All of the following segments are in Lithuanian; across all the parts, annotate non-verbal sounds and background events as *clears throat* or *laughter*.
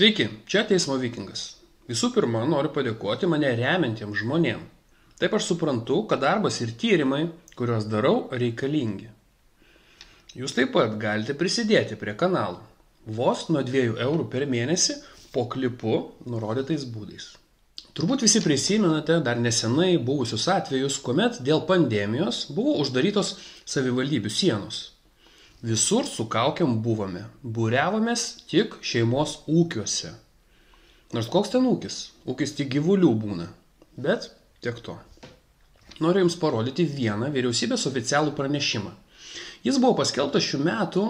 Sveiki, čia Teismo Vikingas. Visų pirma, noriu padėkoti mane remiantiems žmonėm. Taip aš suprantu, kad darbas ir tyrimai, kuriuos darau, reikalingi. Jūs taip pat galite prisidėti prie kanalų. Vos nuo 2 eurų per mėnesį po klipu nurodytais būdais. Turbūt visi prisimenate dar nesenai buvusius atvejus, kuomet dėl pandemijos buvo uždarytos savivaldybių sienos. Visur su kaukiam buvome, būriavomės tik šeimos ūkiuose. Nors koks ten ūkis? Ūkis tik gyvulių būna. Bet tiek to. Noriu Jums parodyti vieną vyriausybės oficialų pranešimą. Jis buvo paskelbtas šių metų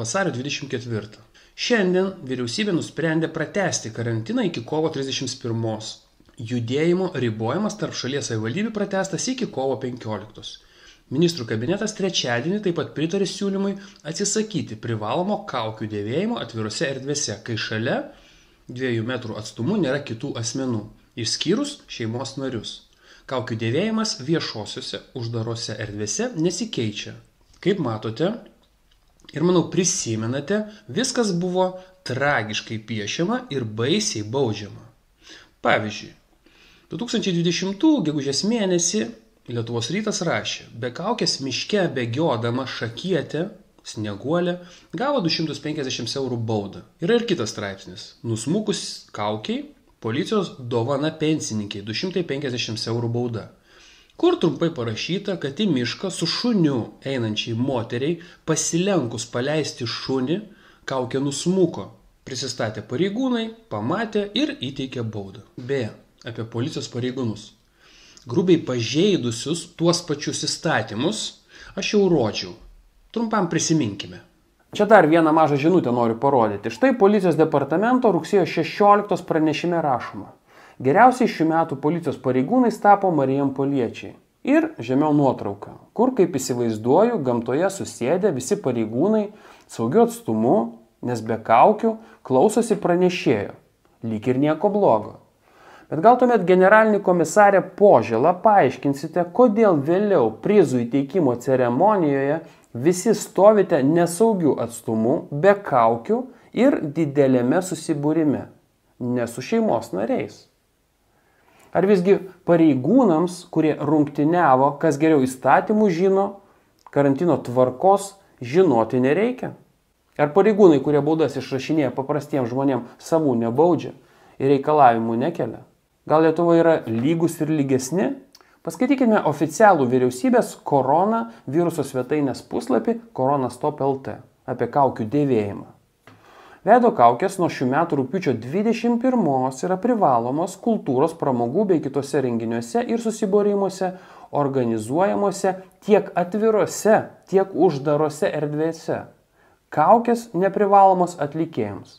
vasario 24. Šiandien vyriausybė nusprendė pratesti karantiną iki kovo 31. Judėjimo ribojimas tarp šalies savivaldybių pratestas iki kovo 15. Ministrų kabinetas trečiadienį taip pat pritarė siūlymui atsisakyti privalomo kaukių dėvėjimo atvirose erdvėse, kai šalia dviejų metrų atstumu nėra kitų asmenų, išskyrus šeimos narius. Kaukių dėvėjimas viešosiuose uždarose erdvėse nesikeičia. Kaip matote ir manau prisimenate, viskas buvo tragiškai piešiama ir baisiai baudžiama. Pavyzdžiui, 2020 gegužės mėnesį Lietuvos rytas rašė, be kaukės miške bėgiodama šakietė, snieguolė, gavo 250 eurų baudą. Yra ir kitas straipsnis. Nusmukus kaukiai, policijos dovana pensininkiai 250 eurų bauda. Kur trumpai parašyta, kad į mišką su šuniu einančiai moteriai pasilenkus paleisti šunį, kaukė nusmuko. Prisistatė pareigūnai, pamatė ir įteikė baudą. Beje, apie policijos pareigūnus grubiai pažeidusius tuos pačius įstatymus, aš jau rodžiau. Trumpam prisiminkime. Čia dar vieną mažą žinutę noriu parodyti. Štai policijos departamento rugsėjo 16 pranešime rašoma. Geriausiai šių metų policijos pareigūnais tapo Marijam Poliečiai. Ir žemiau nuotrauka, kur, kaip įsivaizduoju, gamtoje susėdė visi pareigūnai saugiu atstumu, nes be kaukių klausosi pranešėjo. Lyg ir nieko blogo. Bet gal tuomet generalinį komisarę Požėlą paaiškinsite, kodėl vėliau prizų įteikimo ceremonijoje visi stovite nesaugių atstumų, be kaukių ir didelėme susibūrime, ne su šeimos nariais. Ar visgi pareigūnams, kurie rungtiniavo, kas geriau įstatymų žino, karantino tvarkos žinoti nereikia? Ar pareigūnai, kurie baudas išrašinėja paprastiems žmonėms, savų nebaudžia ir reikalavimų nekelia? Gal Lietuva yra lygus ir lygesni? Paskaitykime oficialų vyriausybės korona viruso svetainės puslapį koronastop.lt apie kaukių dėvėjimą. Veido kaukės nuo šių metų rūpiučio 21 yra privalomos kultūros pramogų bei kitose renginiuose ir susibūrimuose organizuojamuose tiek atvirose, tiek uždarose erdvėse. Kaukės neprivalomos atlikėjams.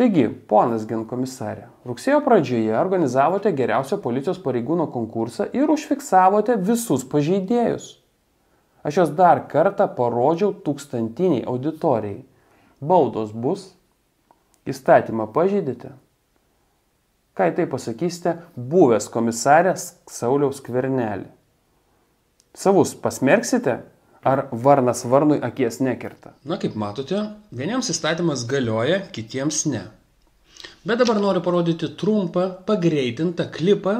Taigi, ponas genkomisarė, rugsėjo pradžioje organizavote geriausio policijos pareigūno konkursą ir užfiksavote visus pažeidėjus. Aš jos dar kartą parodžiau tūkstantiniai auditorijai. Baudos bus? Įstatymą pažeidėte? Ką į tai pasakysite buvęs komisarės Sauliaus Kvernelį? Savus pasmerksite Ar varnas varnui akies nekerta? Na, kaip matote, vieniems įstatymas galioja, kitiems ne. Bet dabar noriu parodyti trumpą, pagreitintą klipą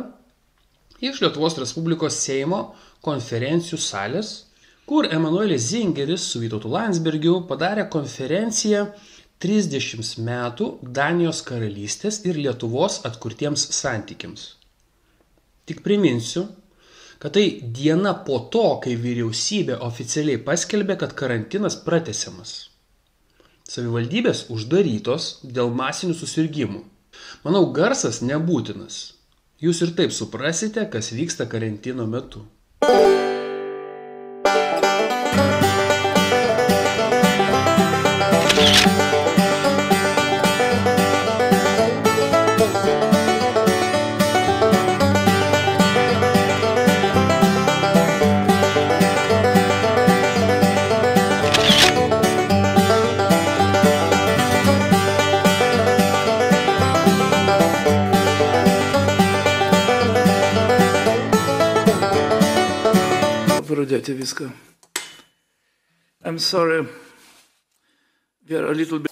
iš Lietuvos Respublikos Seimo konferencijų salės, kur Emanuelis Zingeris su Vytautu Landsbergiu padarė konferenciją 30 metų Danijos karalystės ir Lietuvos atkurtiems santykiams. Tik priminsiu, kad tai diena po to, kai vyriausybė oficialiai paskelbė, kad karantinas pratesiamas. Savivaldybės uždarytos dėl masinių susirgymų. Manau, garsas nebūtinas. Jūs ir taip suprasite, kas vyksta karantino metu. Viską. I'm sorry. We are a little bit.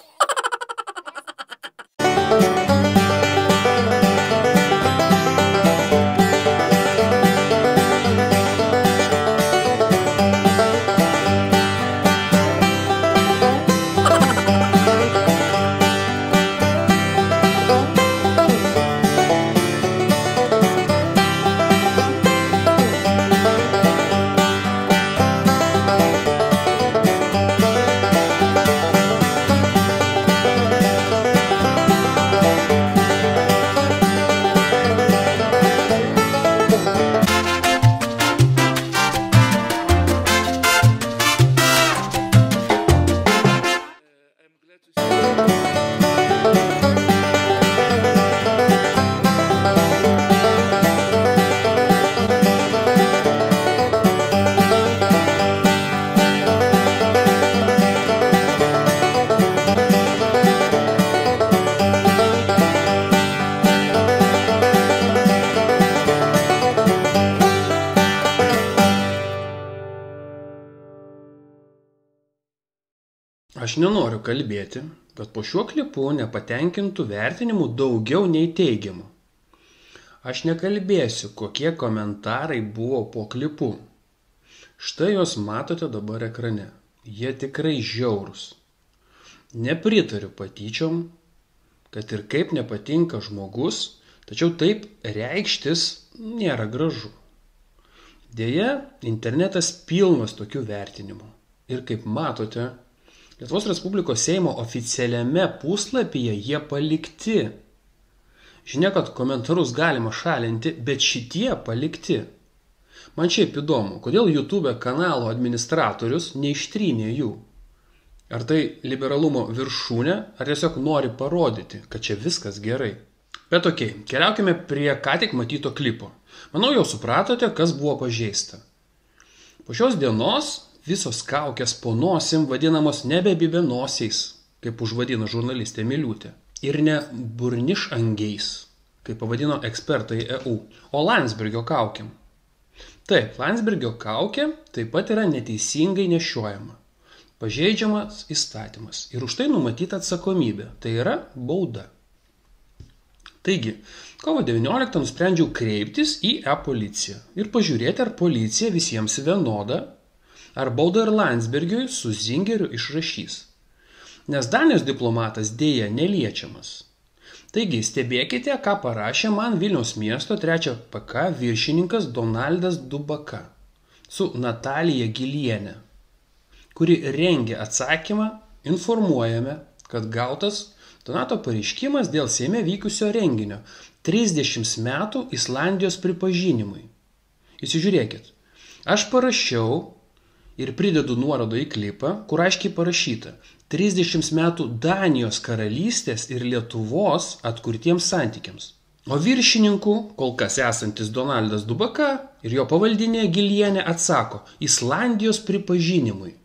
Aš nenoriu kalbėti, kad po šiuo klipu nepatenkintų vertinimų daugiau nei teigiamų. Aš nekalbėsiu, kokie komentarai buvo po klipu. Štai juos matote dabar ekrane. Jie tikrai žiaurūs. Nepritariu patyčiom, kad ir kaip nepatinka žmogus, tačiau taip reikštis nėra gražu. Deja, internetas pilnas tokių vertinimų. Ir kaip matote, Lietuvos Respublikos Seimo oficialiame puslapyje jie palikti. Žinia, kad komentarus galima šalinti, bet šitie palikti. Man šiaip įdomu, kodėl YouTube kanalo administratorius neištrynė jų. Ar tai liberalumo viršūnė, ar tiesiog nori parodyti, kad čia viskas gerai. Bet ok, keliaukime prie ką tik matyto klipo. Manau, jau supratote, kas buvo pažeista. Po šios dienos visos kaukės po nosim vadinamos nebe bibenosiais, kaip užvadino žurnalistė Miliūtė, ir ne burnišangiais, kaip pavadino ekspertai EU, o Landsbergio kaukiam. Taip, Landsbergio kaukė taip pat yra neteisingai nešiojama. Pažeidžiamas įstatymas ir už tai numatyta atsakomybė, tai yra bauda. Taigi, kovo 19 nusprendžiau kreiptis į e-policiją ir pažiūrėti, ar policija visiems vienoda ar baudą ir Landsbergiui su Zingeriu išrašys. Nes Danijos diplomatas dėja neliečiamas. Taigi stebėkite, ką parašė man Vilniaus miesto 3 PK viršininkas Donaldas Dubaka su Natalija Gilienė, kuri rengia atsakymą, informuojame, kad gautas Donato pareiškimas dėl Seime vykusio renginio 30 metų Islandijos pripažinimui. Įsižiūrėkit, aš parašiau ir pridedu nuorodą į klipą, kur aiškiai parašyta 30 metų Danijos karalystės ir Lietuvos atkurtiems santykiams. O viršininku, kol kas esantis Donaldas Dubaka ir jo pavaldinė Gilienė atsako Islandijos pripažinimui.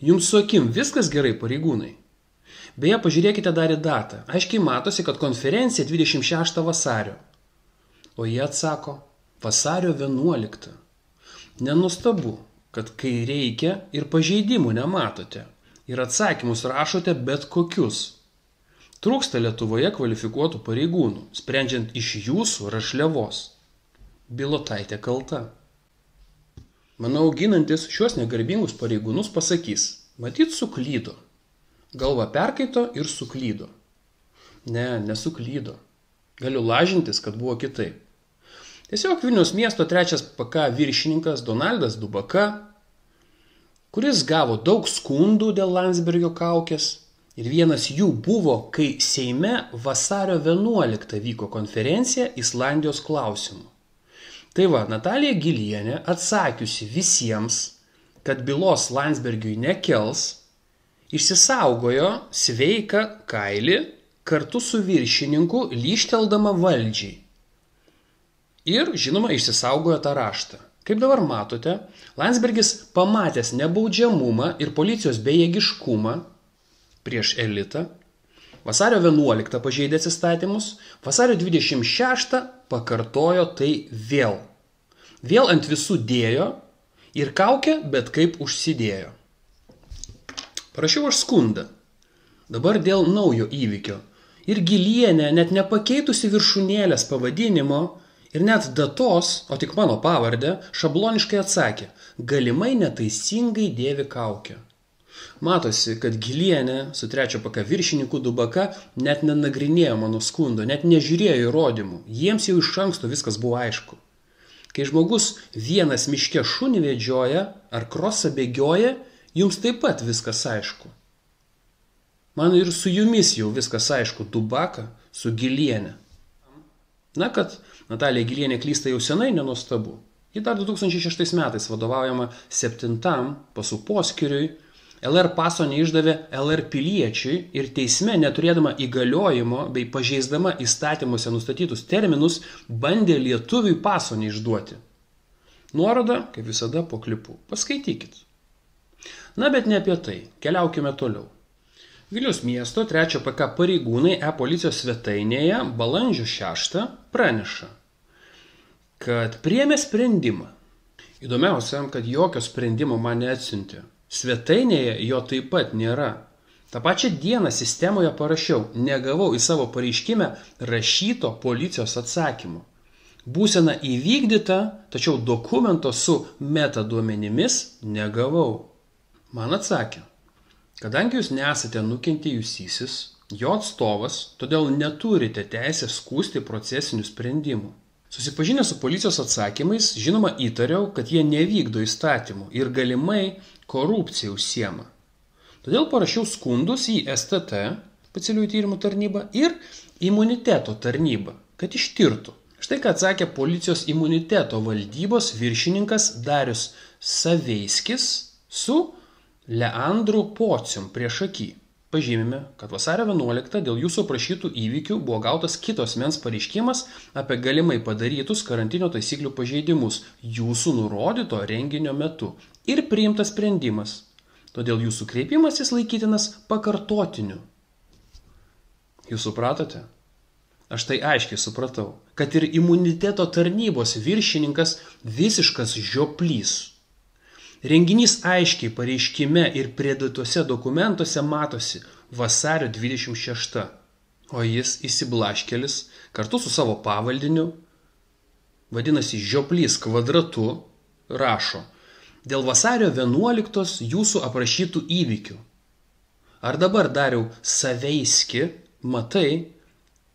Jums su akim viskas gerai pareigūnai. Beje, pažiūrėkite dar į datą. Aiškiai matosi, kad konferencija 26 vasario. O jie atsako vasario 11. Nenustabu, kad kai reikia ir pažeidimų nematote ir atsakymus rašote bet kokius. Trūksta Lietuvoje kvalifikuotų pareigūnų, sprendžiant iš jūsų rašliavos. Bilotaitė kalta. Manau, ginantis šiuos negarbingus pareigūnus pasakys, matyt suklydo. Galva perkaito ir suklydo. Ne, nesuklydo. Galiu lažintis, kad buvo kitaip. Tiesiog Vilnius miesto trečias PK viršininkas Donaldas Dubaka, kuris gavo daug skundų dėl Landsbergio kaukės ir vienas jų buvo, kai Seime vasario 11 vyko konferencija Islandijos klausimu. Tai va, Natalija Gilienė atsakiusi visiems, kad bylos Landsbergiui nekels, išsisaugojo sveiką kailį kartu su viršininku lyšteldama valdžiai ir, žinoma, išsisaugojo tą raštą. Kaip dabar matote, Landsbergis pamatęs nebaudžiamumą ir policijos bejėgiškumą prieš elitą, vasario 11 pažeidė atsistatymus, vasario 26 pakartojo tai vėl. Vėl ant visų dėjo ir kaukė, bet kaip užsidėjo. Parašiau aš skundą. Dabar dėl naujo įvykio. Ir gilienė, net nepakeitusi viršūnėlės pavadinimo, ir net datos, o tik mano pavardę, šabloniškai atsakė, galimai neteisingai dėvi kaukę. Matosi, kad Gilienė su trečio paka viršininku Dubaka net nenagrinėjo mano skundo, net nežiūrėjo įrodymų, jiems jau iš anksto viskas buvo aišku. Kai žmogus vienas miške šunį vedžioja ar krosą bėgioja, jums taip pat viskas aišku. Man ir su jumis jau viskas aišku, Dubaka su Gilienė. Na, kad Natalija Gilienė klysta jau senai, nenustabu. Ji dar 2006 metais vadovaujama septintam pasų poskiriui, LR paso neišdavė LR piliečiui ir teisme neturėdama įgaliojimo bei pažeisdama įstatymuose nustatytus terminus bandė lietuviui paso neišduoti. Nuoroda, kaip visada, po klipu. Paskaitykit. Na, bet ne apie tai. Keliaukime toliau. Vilnius miesto 3 PK pareigūnai e-policijos svetainėje balandžio 6 praneša, kad priemė sprendimą. Įdomiausia, kad jokio sprendimo man neatsiuntė. Svetainėje jo taip pat nėra. Ta pačia diena sistemoje parašiau, negavau į savo pareiškimę rašyto policijos atsakymo. Būsena įvykdyta, tačiau dokumento su metaduomenimis negavau. Man atsakė, kadangi jūs nesate nukentėjusysis, jo atstovas, todėl neturite teisę skūsti procesinių sprendimų. Susipažinę su policijos atsakymais, žinoma, įtariau, kad jie nevykdo įstatymų ir galimai korupcija užsiema. Todėl parašiau skundus į STT, specialiųjų tyrimų tarnybą, ir imuniteto tarnybą, kad ištirtų. Štai ką atsakė policijos imuniteto valdybos viršininkas Darius Saveiskis su Leandru Pocium prieš akį. Pažymime, kad vasario 11 dėl jūsų prašytų įvykių buvo gautas kitos mens pareiškimas apie galimai padarytus karantino taisyklių pažeidimus jūsų nurodyto renginio metu ir priimtas sprendimas. Todėl jūsų kreipimasis laikytinas pakartotiniu. Jūs supratote? Aš tai aiškiai supratau, kad ir imuniteto tarnybos viršininkas visiškas žioplys. Renginys aiškiai pareiškime ir pridėtuose dokumentuose matosi vasario 26, o jis įsiblaškelis kartu su savo pavaldiniu, vadinasi žioplys kvadratu, rašo dėl vasario 11 jūsų aprašytų įvykių. Ar dabar dariau saveiski, matai,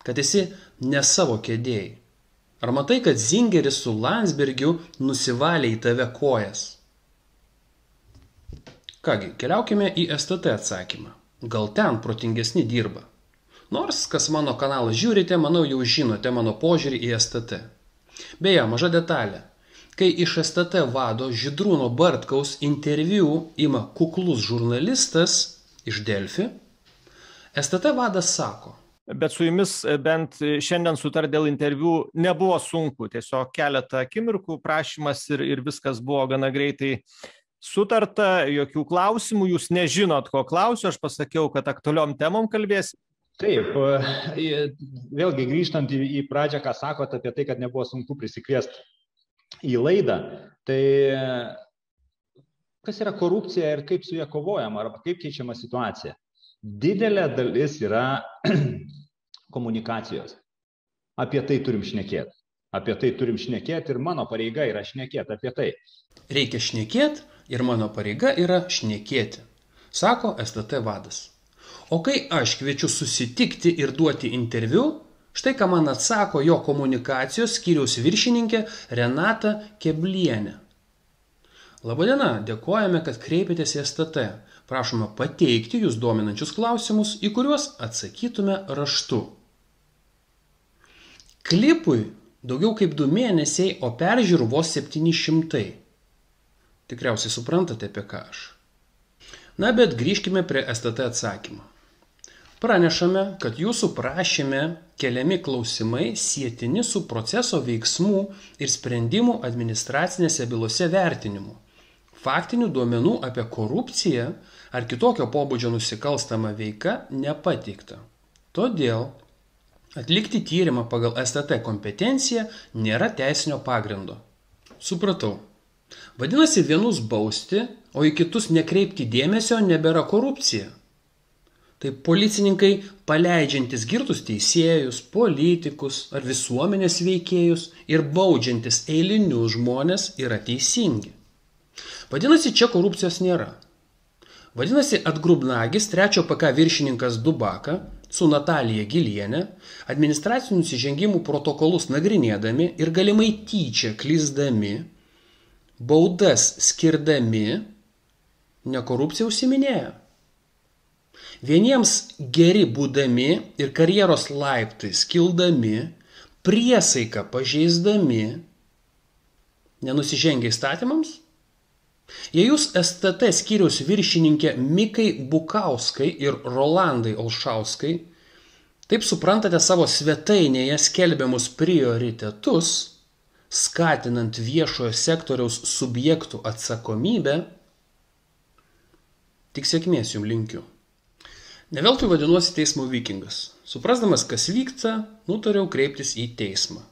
kad esi ne savo kėdėjai? Ar matai, kad Zingeris su Landsbergiu nusivalė į tave kojas? Kągi, keliaukime į STT atsakymą. Gal ten protingesni dirba. Nors, kas mano kanalą žiūrite, manau jau žinote mano požiūrį į STT. Beje, maža detalė. Kai iš STT vado Židrūno Bartkaus interviu ima kuklus žurnalistas iš Delfi, STT vadas sako, Bet su jumis bent šiandien sutar dėl interviu nebuvo sunku, tiesiog keletą akimirkų prašymas ir, ir viskas buvo gana greitai sutarta jokių klausimų jūs nežinot ko klausiu aš pasakiau kad aktualiom temom kalbėsim Taip, vėlgi grįžtant į, į pradžią, ką sakot apie tai, kad nebuvo sunku prisikviesti į laidą, tai kas yra korupcija ir kaip su ją kovojama, arba kaip keičiama situacija. Didelė dalis yra *clears throat* komunikacijos. Apie tai turim šnekėti. Apie tai turim šnekėti ir mano pareiga yra šnekėti apie tai. Reikia šnekėti ir mano pareiga yra šnekėti, sako STT vadas. O kai aš kviečiu susitikti ir duoti interviu, štai ką man atsako jo komunikacijos skyriaus viršininkė Renata Keblienė. Labadiena, dėkojame, kad kreipėtės į STT. Prašome pateikti jūs dominančius klausimus, į kuriuos atsakytume raštu. Klipui daugiau kaip du mėnesiai, o peržiūrų vos 700. Tikriausiai suprantate, apie ką aš. Na, bet grįžkime prie STT atsakymo. Pranešame, kad jūsų prašyme keliami klausimai sėtini su proceso veiksmų ir sprendimų administracinėse bylose vertinimu. Faktinių duomenų apie korupciją ar kitokio pobūdžio nusikalstamą veiką nepateikta. Todėl atlikti tyrimą pagal STT kompetenciją nėra teisinio pagrindo. Supratau. Vadinasi, vienus bausti, o į kitus nekreipti dėmesio nebėra korupcija. Tai policininkai paleidžiantis girtus teisėjus, politikus ar visuomenės veikėjus ir baudžiantis eilinius žmonės yra teisingi. Vadinasi, čia korupcijos nėra. Vadinasi, atgrubnagis trečio PK viršininkas Dubaka su Natalija Gilienė administracinių nusižengimų protokolus nagrinėdami ir galimai tyčia klysdami baudas skirdami ne korupcija užsiminėja. Vieniems geri būdami ir karjeros laiptais kildami, priesaiką pažeisdami, nenusižengia įstatymams? Jei jūs STT skyriaus viršininkė Mikai Bukauskai ir Rolandai Olšauskai taip suprantate savo svetainėje skelbiamus prioritetus, skatinant viešojo sektoriaus subjektų atsakomybę, tik sėkmės jums linkiu. Neveltui vadinuosi teismo vikingas. Suprasdamas, kas vyksta, nutariau kreiptis į teismą.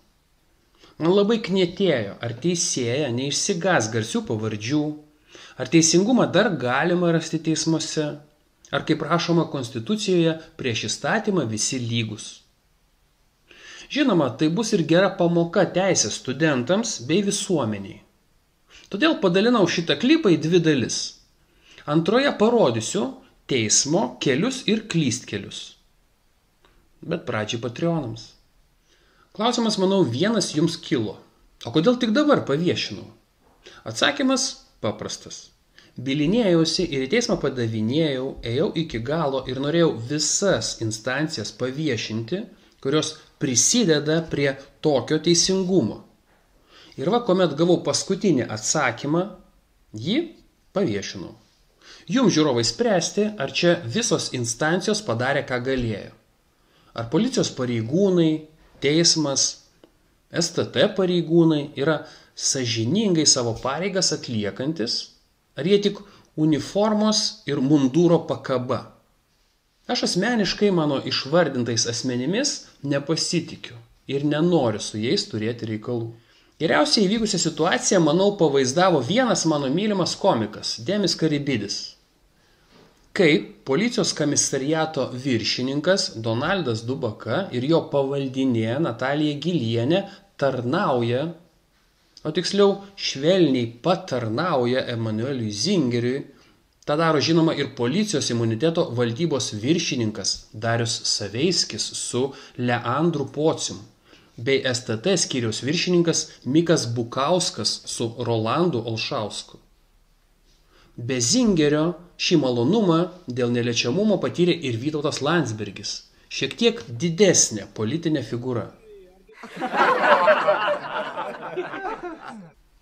Man labai knietėjo, ar teisėja neišsigas garsių pavardžių, ar teisingumą dar galima rasti teismuose, Ar kaip rašoma Konstitucijoje, prieš įstatymą visi lygus. Žinoma, tai bus ir gera pamoka teisės studentams bei visuomeniai. Todėl padalinau šitą klipą į dvi dalis. Antroje parodysiu teismo kelius ir klystkelius. Bet pradžiai patreonams. Klausimas, manau, vienas jums kilo. O kodėl tik dabar paviešinau? Atsakymas paprastas. Bilinėjausi ir į teismą padavinėjau, ėjau iki galo ir norėjau visas instancijas paviešinti, kurios prisideda prie tokio teisingumo. Ir va, kuomet gavau paskutinį atsakymą, jį paviešinau. Jums žiūrovai spręsti, ar čia visos instancijos padarė, ką galėjo. Ar policijos pareigūnai, teismas, STT pareigūnai yra sažiningai savo pareigas atliekantis, ar jie tik uniformos ir mundūro pakaba. Aš asmeniškai mano išvardintais asmenimis nepasitikiu ir nenoriu su jais turėti reikalų. Geriausiai įvykusią situaciją, manau, pavaizdavo vienas mano mylimas komikas - Demis Karibidis. Kaip policijos komisariato viršininkas Donaldas Dubaka ir jo pavaldinė Natalija Gilienė tarnauja, o tiksliau švelniai patarnauja Emanueliui Zingeriui, tą daro žinoma ir policijos imuniteto valdybos viršininkas Darius Saveiskis su Leandru Pocium bei STT skyriaus viršininkas Mikas Bukauskas su Rolandu Olšausku. Be Zingerio šį malonumą dėl neliečiamumo patyrė ir Vytautas Landsbergis, šiek tiek didesnė politinė figūra. *laughs*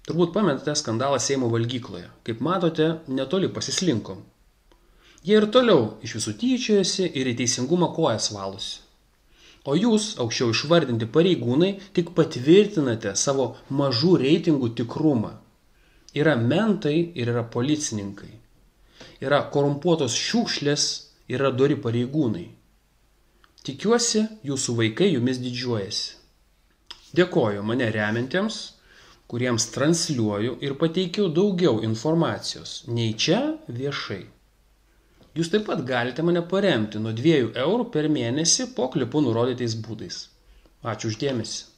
Turbūt pamenate skandalą Seimo valgykloje. Kaip matote, netoli pasislinkom. Jie ir toliau iš visų tyčiojasi ir į teisingumą kojas valusi. O jūs, aukščiau išvardinti pareigūnai, tik patvirtinate savo mažų reitingų tikrumą. Yra mentai ir yra policininkai. Yra korumpuotos šiukšlės, yra dori pareigūnai. Tikiuosi, jūsų vaikai jumis didžiuojasi. Dėkoju mane remiantiems, kuriems transliuoju ir pateikiau daugiau informacijos nei čia viešai. Jūs taip pat galite mane paremti nuo 2 eurų per mėnesį po klipu nurodytais būdais. Ačiū uždėmesi.